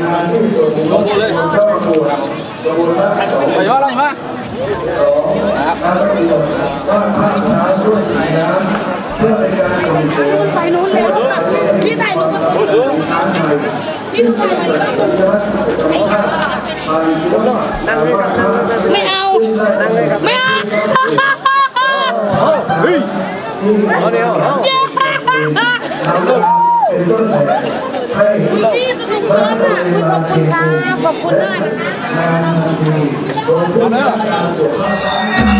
โดยงานที่ส่งรถเข้าประกวดประกวดพระสงฆ์ ไปว่าอะไรมา สองการประกวดวาดภาพช้างด้วยสีน้ำเพื่อเป็นการส่งเสริม ไปนู้นเลยพี่ถ่ายรูปกับ ช้างไทย พี่ถ่ายรูปกับ สัญลักษณ์ของชาติไทยศิลปะการวาดภาพ ไม่เอา ไม่เอา เฮ้ยเอาเดียวเอา เย้เป็นต้นแบบให้พี่สนุกมากค่ะคือขอบคุณค่ะขอบคุณด้วยนะคะ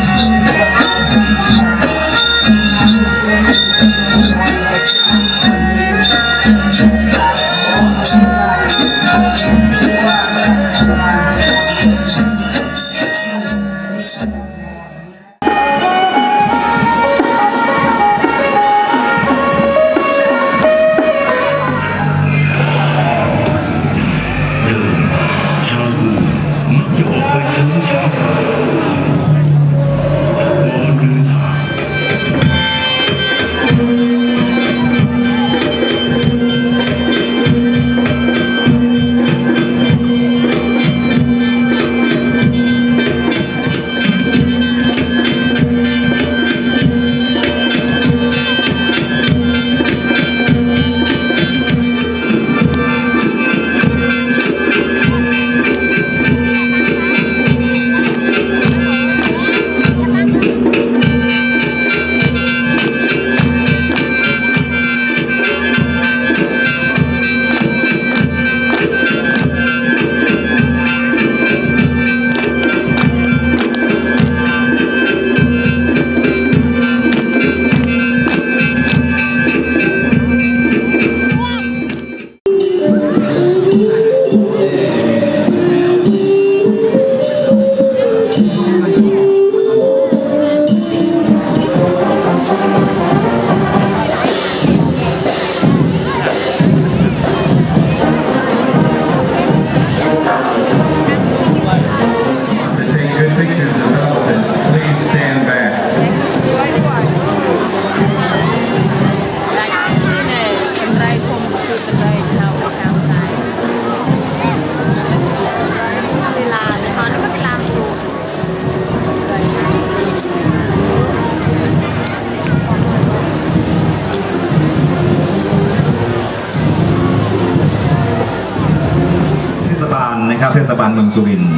เทศบาลเมืองสุรินทร์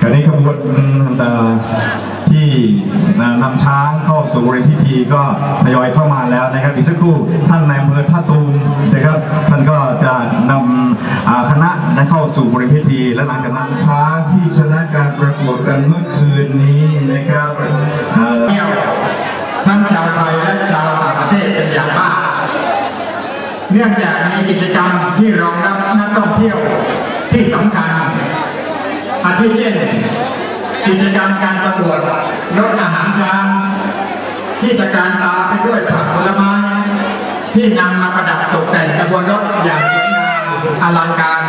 คราวนี้ขบวนเอ่อที่นำช้างเข้าสู่บริเวณพิธีก็ทยอยเข้ามาแล้วนะครับอีกสักครู่ท่านนายอำเภอท่าตูมนะครับท่านก็จะนำคณะได้เข้าสู่บริเวณพิธี และหลังจากนั้นช้างที่ชนะการประกวดกันเมื่อคืนนี้นะครับ ทั้งชาวไทยและชาวต่างประเทศเป็นอย่างมาก เนื่องจากมีกิจกรรมที่รองรับนักท่องเที่ยวที่สำคัญ อาทิเช่น กิจกรรมการประกวดรถอาหารช้างที่ตะการตาไปด้วยผักผลไม้ที่นำมาประดับตกแต่งกระบวนรถอย่างสวยงามอลังการ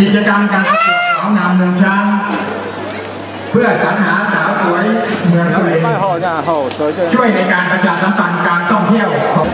กิจกรรมการประกวดของงามเมืองช้างเพื่อสรรหาสาวสวยเมืองสุรินทร์ไม่ห่อจ้าห่อสวยจังช่วยในการประชาสัมพันธ์การท่องเที่ยวของ